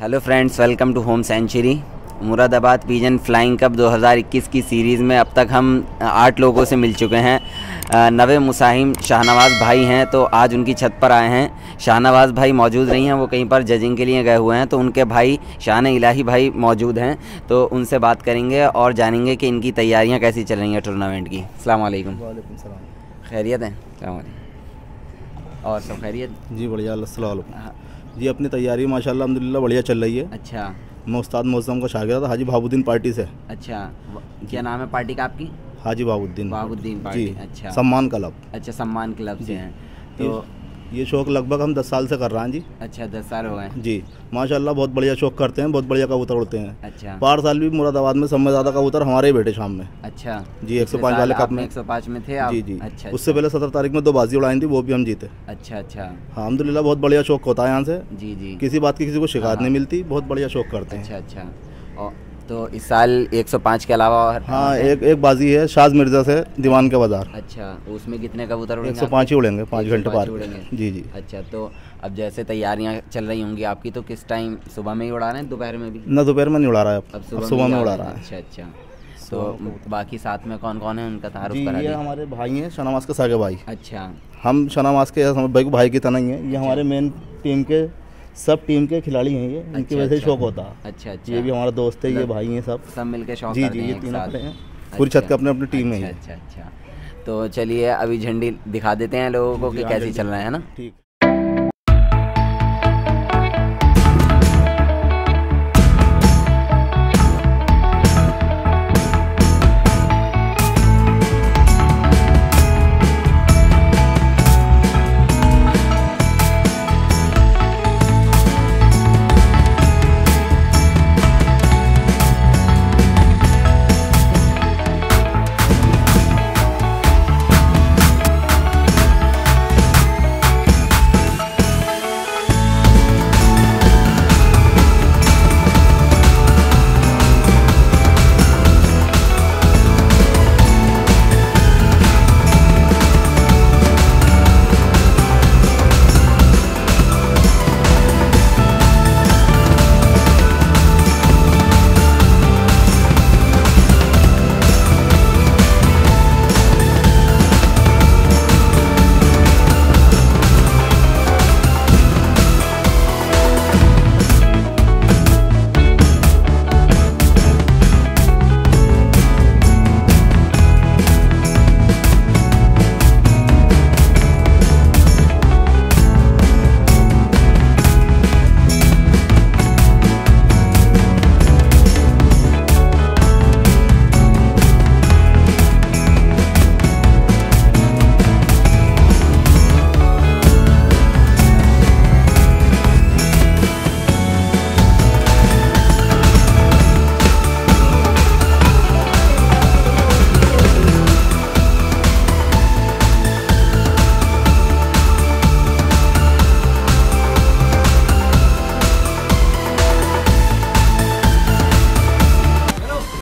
Hello friends welcome to home century Moradabad pigeon flying cup 2021 की series में अब तक हम आठ लोगों से मिल चुके हैं। नवे मुसाहिम शाहनवाज भाई हैं तो आज उनकी छत पर आए हैं। शाहनवाज भाई मौजूद नहीं हैं वो कहीं पर जजिंग के लिए गए हुए हैं तो उनके भाई शान इलाही भाई मौजूद हैं तो उनसे बात करेंगे और जानेंगे कि इनकी तैयारियाँ कैसी चल रही हैं टूर्नामेंट की। अलैक्म खैरियत है? और सब खैरियत? जी बढ़िया जी अपनी तैयारी माशाल्लाह अल्हम्दुलिल्लाह बढ़िया चल रही है। अच्छा। मैं उस्ताद मौसम का शागिर्द हाजी बाबुद्दीन पार्टी से। अच्छा क्या नाम है पार्टी का आपकी? हाजी बाबुद्दीन बाबुद्दीन पार्टी अच्छा। सम्मान क्लब। अच्छा सम्मान क्लब से हैं। तो ये शौक लगभग हम दस साल से कर रहे हैं जी। अच्छा दस साल हो गए जी। माशाल्लाह बहुत बढ़िया शौक करते हैं बहुत बढ़िया कबूतर उड़ते हैं। अच्छा। पार साल भी मुरादाबाद में सबसे ज़्यादा कबूतर हमारे ही बैठे शाम में। अच्छा। जी एक सौ पाँच वाले कप में। एक सौ पाँच में थे आप? जी जी। अच्छा उससे पहले सत्रह तारीख में दो बाजी उड़ाई थी वो भी हम जीते। अच्छा अच्छा। हाँ अलहमदिल्ला बहुत बढ़िया शौक होता है यहाँ से। जी जी। किसी बात की किसी को शिकायत हाँ, नहीं हाँ। मिलती बहुत बढ़िया शौक करते हैं। अच्छा अच्छा। तो इस साल 105 के अलावा और हाँ एक एक बाजी है शाज मिर्ज़ा से दीवान के बाज़ार। अच्छा उसमें कितने कबूतर उड़ेंगे एक सौ पाँच ही उड़ेंगे पाँच घंटे पार उड़ेंगे। जी जी। अच्छा तो अब जैसे तैयारियाँ चल रही होंगी आपकी तो किस टाइम सुबह में ही उड़ा रहे हैं दोपहर में भी? ना दोपहर में नहीं उड़ा रहा है अब। सुबह, सुबह में उड़ा रहा है। अच्छा अच्छा। तो बाकी साथ में कौन कौन है उनका तारुफ करा ये हमारे भाई हैं शनामाज के सागे भाई। अच्छा। हम शनामाज के भाई को भाई की तरह ही हैं। ये हमारे मेन टीम के सब टीम के खिलाड़ी हैं ये इनकी अच्छा, वजह से अच्छा। शौक होता। है अच्छा अच्छा। ये भी हमारा दोस्त है ये भाई हैं सब। सब मिलके शौक जी जी हैं ये तीनों हैं। पूरी छत का अपने अपनी टीम में अच्छा अच्छा अच्छा। तो चलिए अभी झंडी दिखा देते हैं लोगों को कि हाँ, कैसी चल रहा है ना? ठीक।